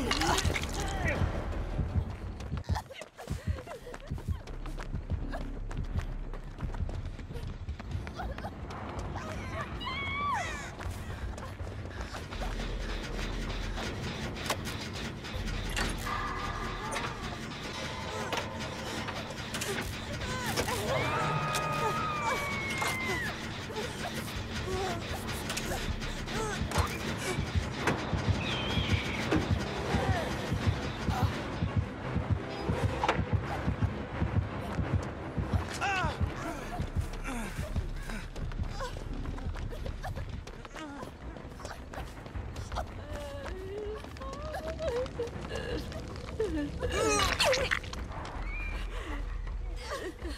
Ew.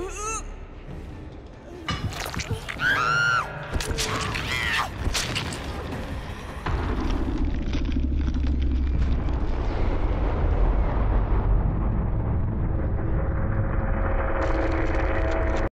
Ugh.